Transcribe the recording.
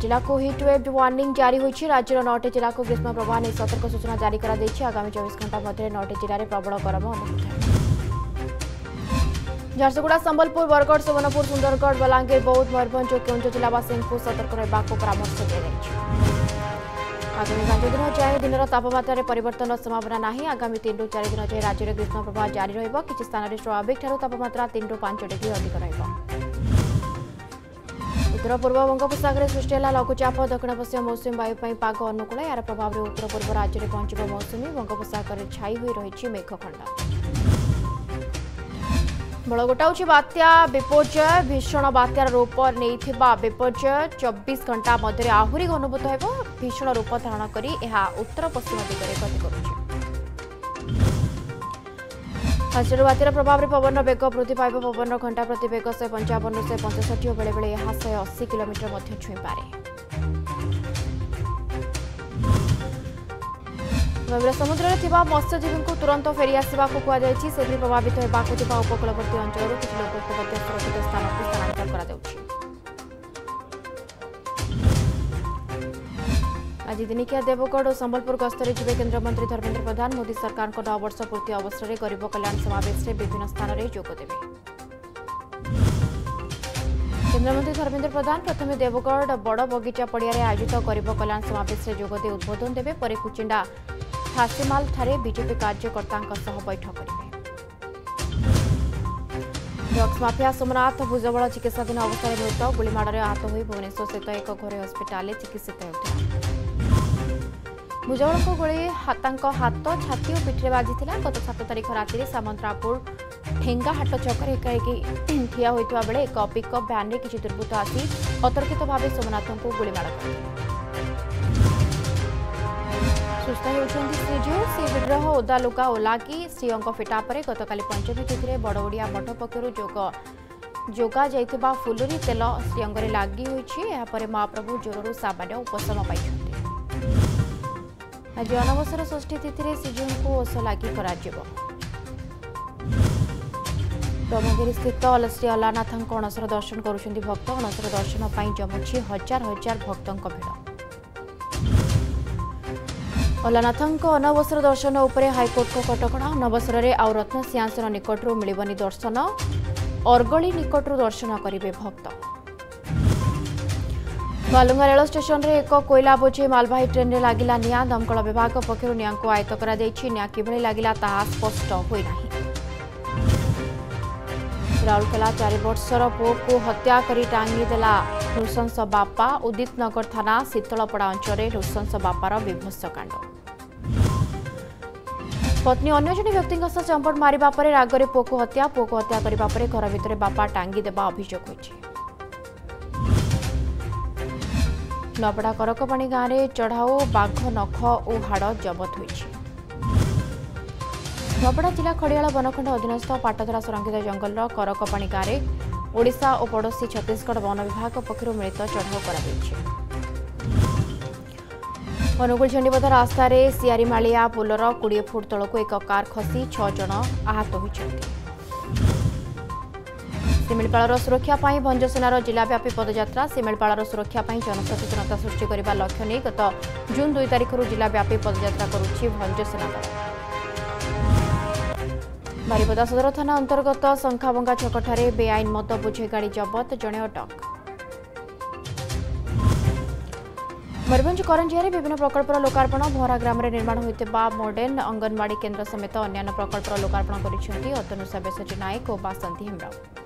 जिला को hit wave warning जारी हो राज्य नौटे जिला को ग्रीष्म प्रवाह नहीं सतर्क सूचना जारी कर आगामी चौबीस घंटा मध्य नौटे जिले में प्रबल गरम अनुभूत झारसुगुड़ा संबलपुर बरगढ़ सुवर्णपुर सुंदरगढ़ बलांगीर बौद्ध मयूरभ और केन्द्र जिलावासी को सतर्क रहाक परामर्श दी आगामी पांच दिन चार दिन तापम्रे पर संभावना ना आगामी तीन चार दिन जाए राज्य में ग्रीष्म प्रवाह जारी रिच्छ स्थानीय स्वाभाविक ठारूपम्रा तीन रू पांच डिग्री अधिक रहा है ଉତ୍ତର ପୂର୍ବ ବଙ୍ଗୋପସାଗରରେ ସୃଷ୍ଟି ହେଲା ଲଘୁଚାପ ଦକ୍ଷିଣ ପଶ୍ଚିମ ମୌସୁମୀ ବାୟୁ ପାଇଁ ପାଗ ଅନୁକୂଳ ଏହାର ପ୍ରଭାବରେ ଉତ୍ତର ପୂର୍ବ ରାଜ୍ୟରେ ପହଞ୍ଚିବ ମୌସୁମୀ ବଙ୍ଗୋପସାଗରରେ ଛାଇ ହୋଇ ରହିଛି ମେଘଖଣ୍ଡ ବଳ ଗୋଟାଉଛି ବାତ୍ୟା ବିପର୍ଯ୍ୟୟ ଭୀଷଣ ବାତ୍ୟାର ରୂପ ନେଇଥିବା ବିପର୍ଯ୍ୟୟ ଚବିଶ ଘଣ୍ଟା ମଧ୍ୟରେ ଆହୁରି ଘନୀଭୂତ ହେବ ଭୀଷଣ ରୂପ ଧାରଣ କରି ଏହା ଉତ୍ତର ପଶ୍ଚିମ ଦିଗରେ ଗତି କରୁଛି ହାଜିରୁ ବାତ୍ୟାର ପ୍ରଭାବରେ ପବନର ବେଗ ବୃଦ୍ଧି ପାଇବ ପବନର ଘଣ୍ଟା ପ୍ରତି ବେଗ ଶହେ ପଞ୍ଚାବନରୁ ଶହେ ପଞ୍ଚଷଠି ଓ ବେଳେବେଳେ ଏହା ଶହେ ଅଶୀ କିଲୋମିଟର ମଧ୍ୟ ଛୁଇଁପାରେ ଗଭୀର ସମୁଦ୍ରରେ ଥିବା ମତ୍ସ୍ୟଜୀବୀଙ୍କୁ ତୁରନ୍ତ ଫେରିଆସିବାକୁ କୁହାଯାଇଛି ସେଭଳି ପ୍ରଭାବିତ ହେବାକୁ ଥିବା ଉପକୂଳବର୍ତ୍ତୀ ଅଞ୍ଚଳରୁ କିଛି ଲୋକଙ୍କୁ ମଧ୍ୟ ସୁରକ୍ଷିତ ସ୍ଥାନକୁ ସ୍ଥାନାନ୍ତର କରାଯାଉଛି आज दिनिकिया देवगढ़ और संबलपुर गस्तर जी केन्द्रमंत्री धर्मेन्द्र प्रधान मोदी सरकार का वर्ष पूर्ति अवसर में गरीब कल्याण समावेश विभिन्न स्थान में जोगदे केन्द्रमंत्री धर्मेन्द्र प्रधान प्रथम देवगढ़ बड़ बगिचा पड़िया आयोजित गरीब कल्याण समावेश जोगदे उद्बोधन देवे पर कुचिंडा खासीमाल बीजेपी कार्यकर्ता बैठक करेंगे ড্রগ্স মাফিয়া সোমনাথ ভুজবল চিকিৎসাধীন অবস্থায় মৃত গুলিমাড়ে আহত হয়ে ভুবনেশ্বর স্থিত এক ঘরে হসপিটালে চিকিৎসিত হয়েছে ଭୁଜବଳଙ୍କ ଗୋଳି ତାଙ୍କ ହାତ ଛାତି ଓ ପିଠିରେ ବାଜିଥିଲା ଗତ ସାତ ତାରିଖ ରାତିରେ ସାମନ୍ତରାପୁର ଠେଙ୍ଗାହାଟ ଛକରେ ଏକାଏକି ଠିଆ ହୋଇଥିବା ବେଳେ ଏକ ପିକ୍ଅପ୍ ଭ୍ୟାନ୍ରେ କିଛି ଦୁର୍ବୃତ୍ତ ଆସି ଅତର୍କିତ ଭାବେ ସୋମନାଥଙ୍କୁ ଗୁଳିମାଡ଼ କରିଥିଲେ ସୁସ୍ଥ ହେଉଛନ୍ତି ଶ୍ରୀଜୀଉ ଶ୍ରୀବିଗ୍ରହ ଓଦାଲୁକା ଓଲାକି ଶ୍ରୀଅଙ୍କ ଫିଟା ପରେ ଗତକାଲି ପଞ୍ଚମୀ ତିଥିରେ ବଡ଼ଓଡ଼ିଆ ମଠ ପକ୍ଷରୁ ଯୋଗ ଯୋଗାଯାଇଥିବା ଫୁଲୁରି ତେଲ ଶ୍ରୀଅଙ୍ଗରେ ଲାଗି ହୋଇଛି ଏହାପରେ ମହାପ୍ରଭୁ ଜ୍ୱରରୁ ସାମାନ୍ୟ ଉପଶମ ପାଇଛନ୍ତି ଆଜି ଅନବସର ଷଷ୍ଠୀ ତିଥିରେ ଶ୍ରୀଜୀଉଙ୍କୁ ଓଷ ଲାଗି କରାଯିବ ବ୍ରହ୍ମଗିରିସ୍ଥିତ ଶ୍ରୀ ଅଲାନାଥଙ୍କ ଅଣସର ଦର୍ଶନ କରୁଛନ୍ତି ଭକ୍ତ ଅଣସର ଦର୍ଶନ ପାଇଁ ଜମୁଛି ହଜାର ହଜାର ଭକ୍ତଙ୍କ ଭିଡ଼ ଅଲାନାଥଙ୍କ ଅନବସର ଦର୍ଶନ ଉପରେ ହାଇକୋର୍ଟଙ୍କ କଟକଣା ଅନବସରରେ ଆଉ ରତ୍ନ ସିଂହାସନ ନିକଟରୁ ମିଳିବନି ଦର୍ଶନ ଅର୍ଗଳି ନିକଟରୁ ଦର୍ଶନ କରିବେ ଭକ୍ତ ବାଲୁଙ୍ଗା ରେଳ ଷ୍ଟେସନରେ ଏକ କୋଇଲା ବୋଝେଇ ମାଲବାହୀ ଟ୍ରେନ୍ରେ ଲାଗିଲା ନିଆଁ ଦମକଳ ବିଭାଗ ପକ୍ଷରୁ ନିଆଁକୁ ଆୟତ କରାଯାଇଛି ନିଆଁ କିଭଳି ଲାଗିଲା ତାହା ସ୍ପଷ୍ଟ ହୋଇନାହିଁ ରାଉରକେଲା ଚାରି ବର୍ଷର ପୁଅକୁ ହତ୍ୟା କରି ଟାଙ୍ଗିଦେଲା ନୃଶଂସ ବାପା ଉଦିତନଗର ଥାନା ଶୀତଳପଡ଼ା ଅଞ୍ଚଳରେ ନୃଶଂସ ବାପାର ବିଭତ୍ସ କାଣ୍ଡ ପତ୍ନୀ ଅନ୍ୟ ଜଣେ ବ୍ୟକ୍ତିଙ୍କ ସହ ଚମ୍ପଟ ମାରିବା ପରେ ରାଗରେ ପୁଅକୁ ହତ୍ୟା ପୁଅକୁ ହତ୍ୟା କରିବା ପରେ ଘର ଭିତରେ ବାପା ଟାଙ୍ଗିଦେବା ଅଭିଯୋଗ ହୋଇଛି ନୂଆପଡ଼ା କରକପାଣି ଗାଁରେ ଚଢ଼ାଉ ବାଘ ନଖ ଓ ହାଡ଼ ଜବତ ହୋଇଛି ନୂଆପଡ଼ା ଜିଲ୍ଲା ଖଡ଼ିଆଳ ବନଖଣ୍ଡ ଅଧୀନସ୍ଥ ପାଟଧରା ସଂରକ୍ଷିତ ଜଙ୍ଗଲର କରକପାଣି ଗାଁରେ ଓଡ଼ିଶା ଓ ପଡ଼ୋଶୀ ଛତିଶଗଡ଼ ବନ ବିଭାଗ ପକ୍ଷରୁ ମିଳିତ ଚଢ଼ାଉ କରାଯାଇଛି ଅନୁଗୁଳ ଝଣ୍ଡିବଦା ରାସ୍ତାରେ ସିଆରିମାଳିଆ ପୋଲର କୋଡ଼ିଏ ଫୁଟ ତଳକୁ ଏକ କାର୍ ଖସି ଛଅ ଜଣ ଆହତ ହୋଇଛନ୍ତି ଶିମିଳିପାଳର ସୁରକ୍ଷା ପାଇଁ ଭଞ୍ଜସେନାର ଜିଲ୍ଲାବ୍ୟାପୀ ପଦଯାତ୍ରା ଶିମିଳିପାଳର ସୁରକ୍ଷା ପାଇଁ ଜନସଚେତନତା ସୃଷ୍ଟି କରିବା ଲକ୍ଷ୍ୟ ନେଇ ଗତ ଜୁନ୍ ଦୁଇ ତାରିଖରୁ ଜିଲ୍ଲାବ୍ୟାପୀ ପଦଯାତ୍ରା କରୁଛି ଭଞ୍ଜସେନା ଦଳ ବାରିପଦା ସଦର ଥାନା ଅନ୍ତର୍ଗତ ଶଙ୍ଖାବଙ୍ଗା ଛକଠାରେ ବେଆଇନ ମଦ ବୁଝେଇ ଗାଡ଼ି ଜବତ ଜଣେ ଅଟକ ମୟୂରଭଞ୍ଜ କରଞ୍ଜିଆରେ ବିଭିନ୍ନ ପ୍ରକଳ୍ପର ଲୋକାର୍ପଣ ଭହରା ଗ୍ରାମରେ ନିର୍ମାଣ ହୋଇଥିବା ମଡେର୍ଣ୍ଣ ଅଙ୍ଗନବାଡ଼ି କେନ୍ଦ୍ର ସମେତ ଅନ୍ୟାନ୍ୟ ପ୍ରକଳ୍ପର ଲୋକାର୍ପଣ କରିଛନ୍ତି ଅତନୁ ସବ୍ୟସାଚୀ ନାୟକ ଓ ବାସନ୍ତୀ ହେମ୍ରାଓ